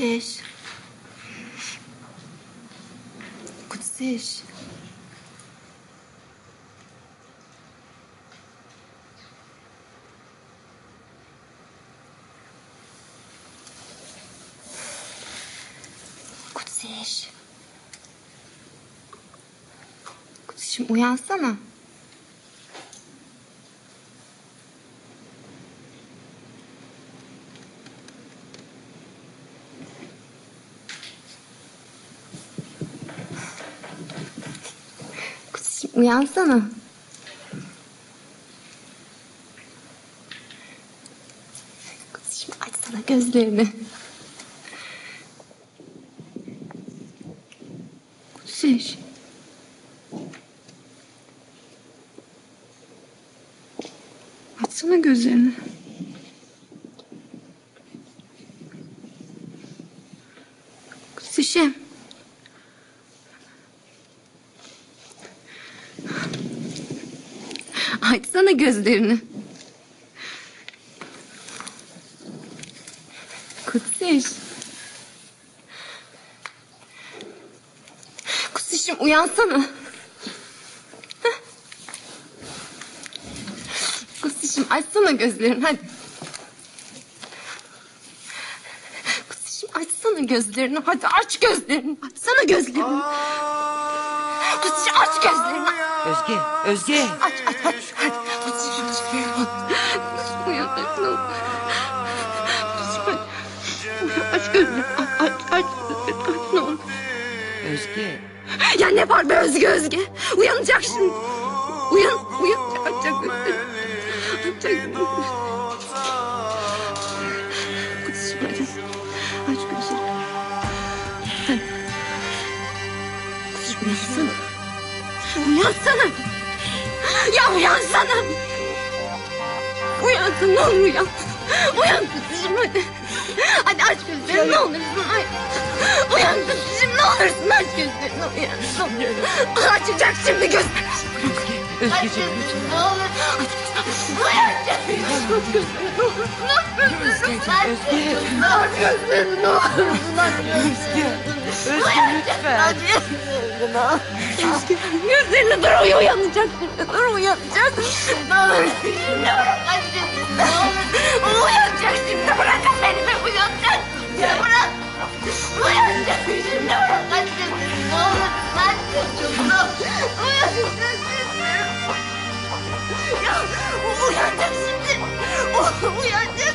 Kutsiş. Kutsiş. Kutsiş. Kutsişim uyansana. Kutsişim uyansana. Kutsişim açsana gözlerini. Kutsiş. Açsana gözlerini. Kutsişim. Açsana gözlerini. Kutsiş. Kutsişim uyansana. Kutsişim açsana gözlerini hadi. Kutsişim açsana gözlerini hadi aç gözlerini. Açsana gözlerini. Kutsişim aç gözlerini. Özge, Özge. Aç aç aç. Hadi. Uyan. Kutsişim aç. Uyan, Aç. Aç aç ne olur. Özge. Ya ne var be Özge Özge? Uyanacak şimdi. Uyan, uyanacak. Açacak gözlerini. Açacak gözlerini. Kutsuşum aç. Gözlerini. Hadi. Kutsuşum uyansana. Uyansana. Ya uyansana. Uyansın ne olur uyan. Uyan kızım hadi. Hadi aç gözlerini ne olursun. Ay. Uyan kızım ne olursun aç gözlerini uyan. Açacak şimdi gözlerini. Özgeciğim lütfen. Ne olur. Uyanacak. Aç gözlerini ne olur. Ne yapıyorsun? Aç Özge. Aç gözlerini ne olursun. Aç Özge. Özge lütfen. Özge. Gözlerini dur uyu- uyanacak. Dur uyanacak. Ne olur. Şimdi bırak gözlerini. Ne olur. Uyanacak şimdi bırakın beni be uyanacak. Ya bırak. Uyanacak şimdi bırak gözlerini. Ne olur. Aç gözlerini. Uyanacak şimdi. Ya uyanacak şimdi. Uyanacak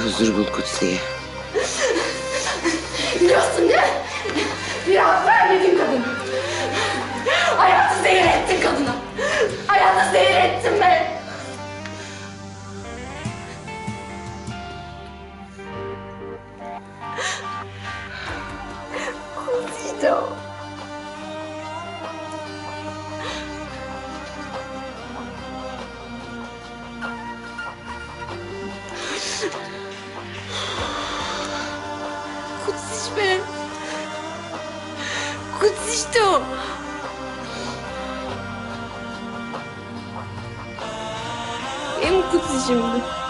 हजूर बुल कुछ से Kutsişti o. Benim kutsişimdi. Benim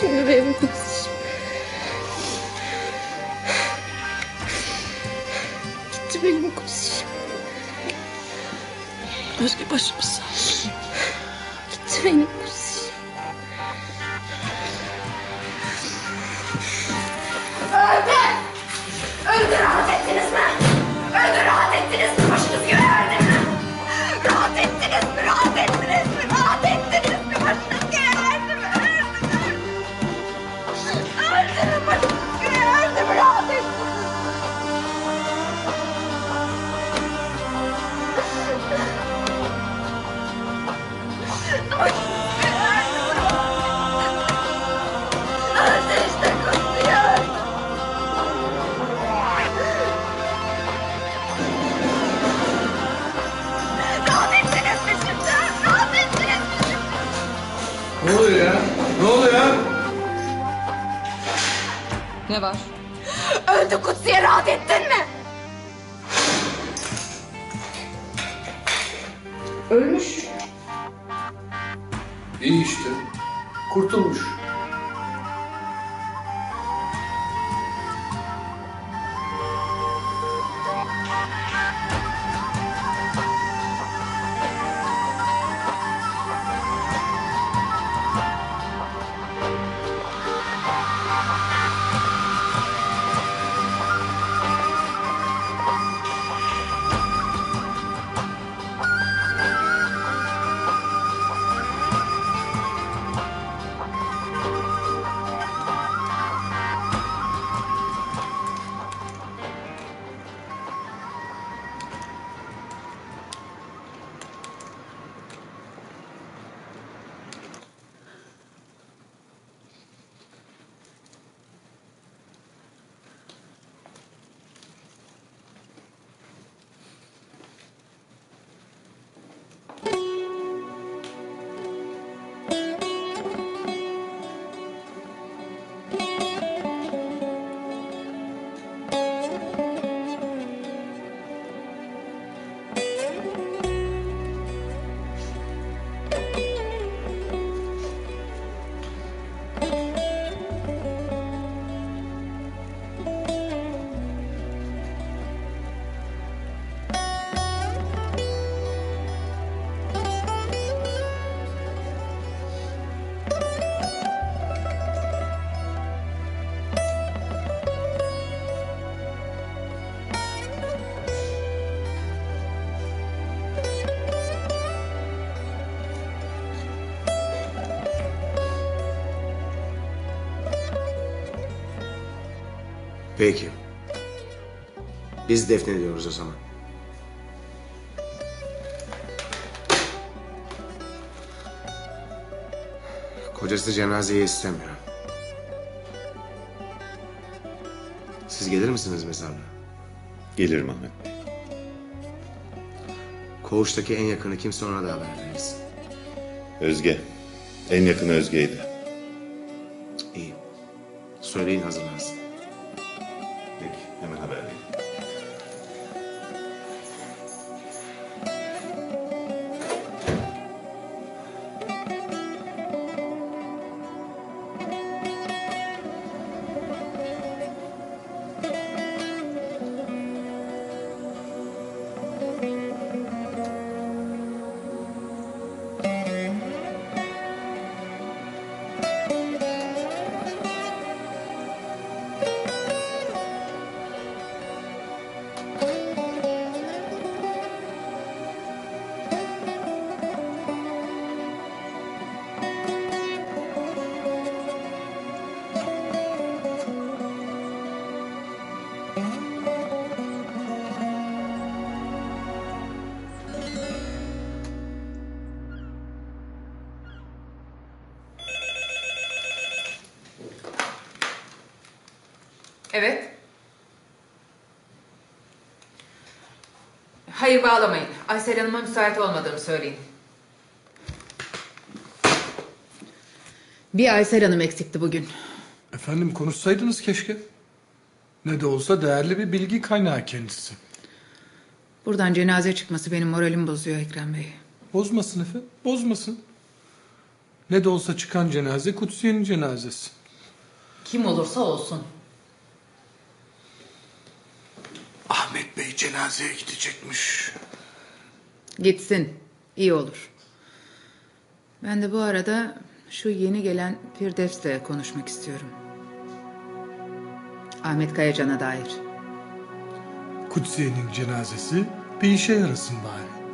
şimdi benim kutsuşum? Gitti benim kutsuşum. Özge başımız sağ olsun. Gitti benim kutsuşum. Ne var? Öldü Kutsiye rahat ettin mi? Ölmüş. İyi işte. Kurtulmuş. Peki. Biz defnediyoruz o zaman. Kocası cenazeyi istemiyor. Siz gelir misiniz mezarlığa? Gelirim Ahmet Bey. Koğuştaki en yakını kimse ona da haber veririz. Özge. En yakın Özge'ydi. İyi. Söyleyin hazırlansın. Evet. Hayır bağlamayın. Aysel Hanım'a müsait olmadığımı söyleyin. Bir Aysel Hanım eksikti bugün. Efendim konuşsaydınız keşke. Ne de olsa değerli bir bilgi kaynağı kendisi. Buradan cenaze çıkması benim moralimi bozuyor Ekrem Bey. Bozmasın efendim, bozmasın. Ne de olsa çıkan cenaze Kutsiye'nin cenazesi. Kim olursa olsun. Ahmet Bey cenazeye gidecekmiş. Gitsin. iyi olur. Ben de bu arada şu yeni gelen Firdevs'le konuşmak istiyorum. Ahmet Kayacan'a dair. Kutsiye'nin cenazesi bir işe yarasın bari.